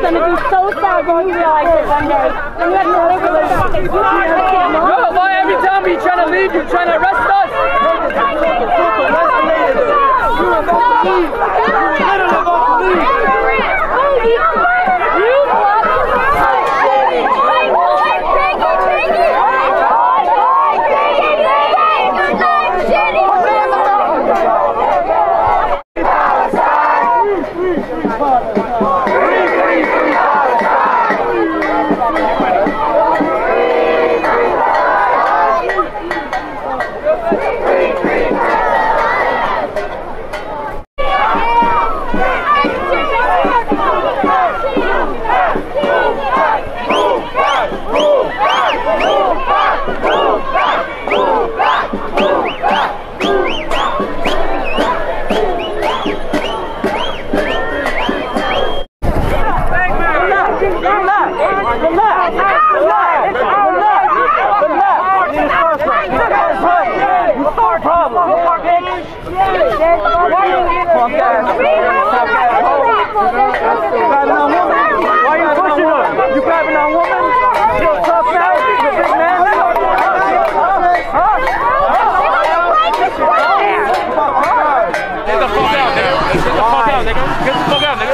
It's gonna be so sad when you realize it one day. And you have no way to live. Yo, why every time you trying to leave, you trying to arrest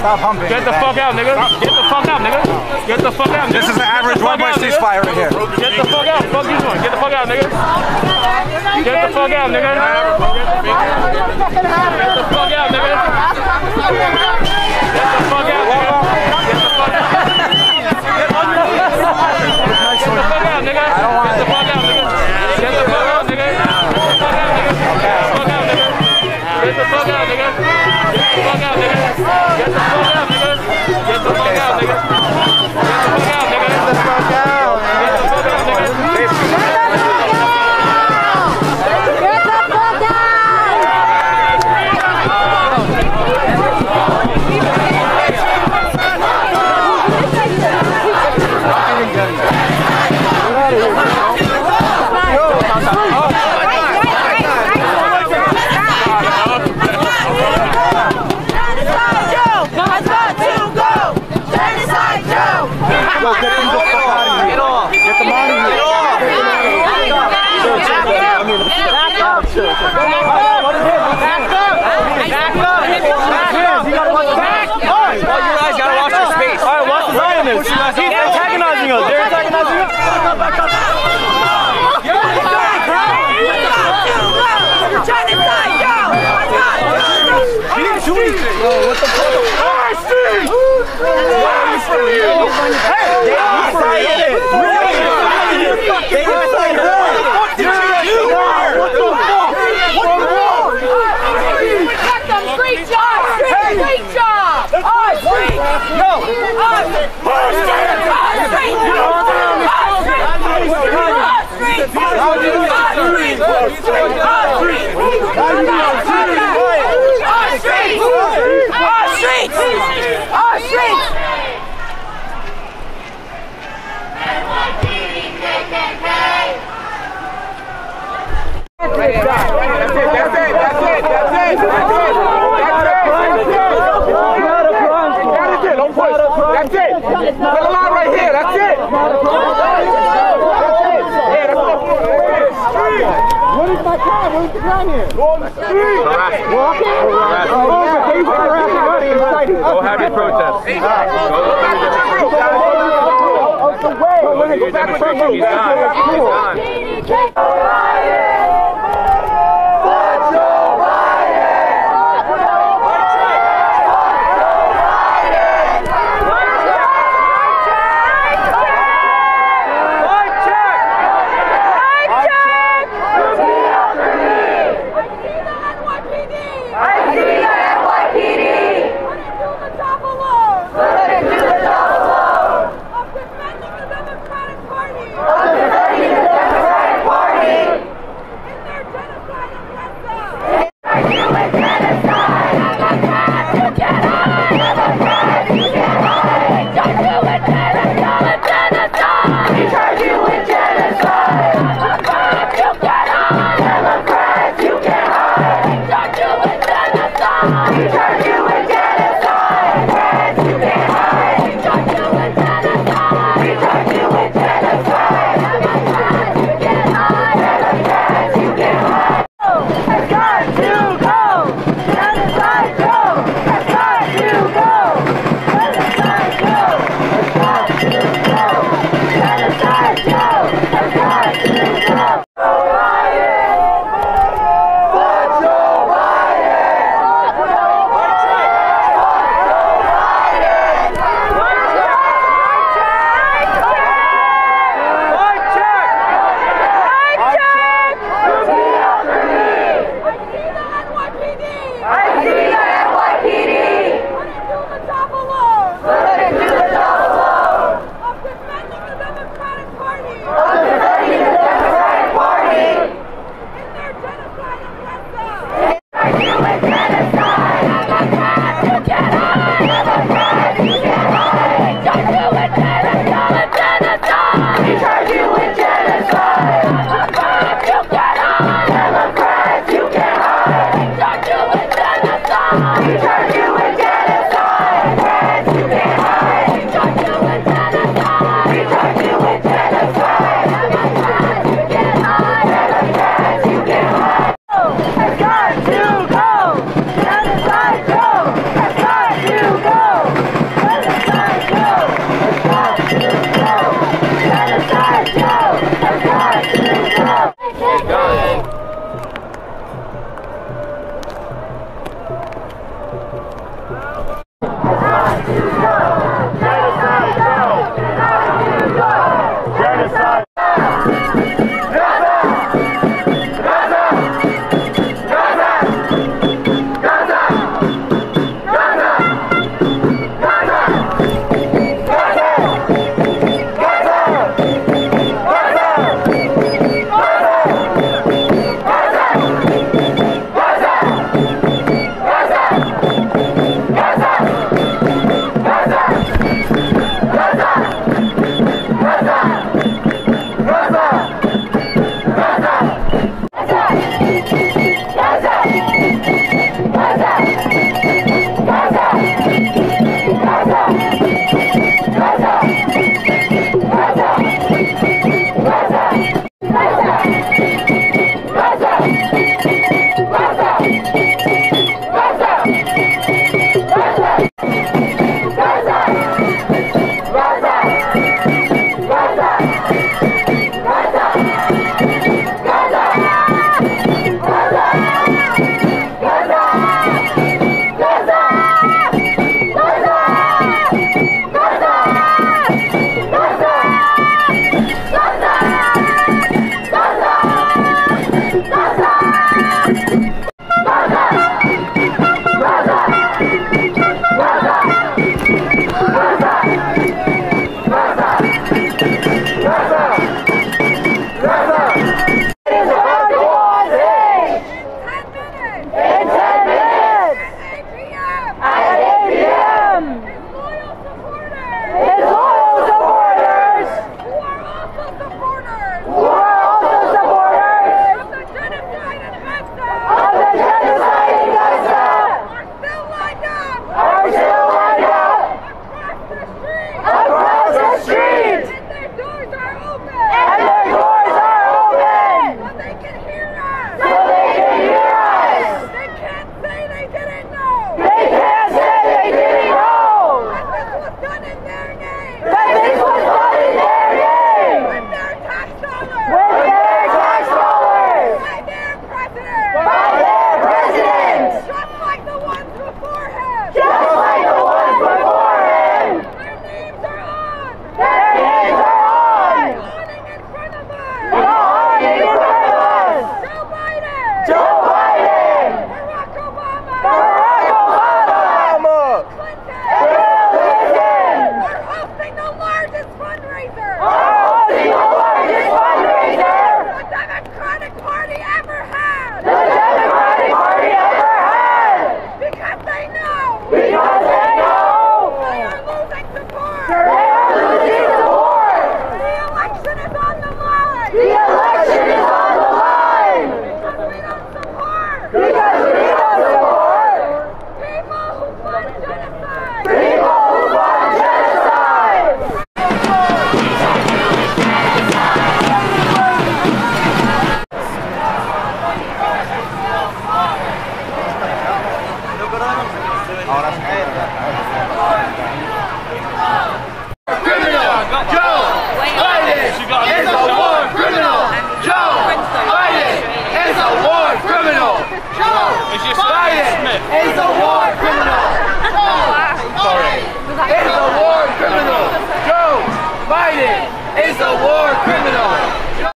Stop humping. Get the fuck out, nigga. Get the fuck out, nigga. Get the fuck out, nigga. This is an average one-way ceasefire right here. Get the fuck out. Fuck this one! Get the fuck out, nigga. Get the fuck out, nigga. Our streets! Our streets! Kanye. Go protest. Back to the room. Go back to the room. Go back. ahora se cae.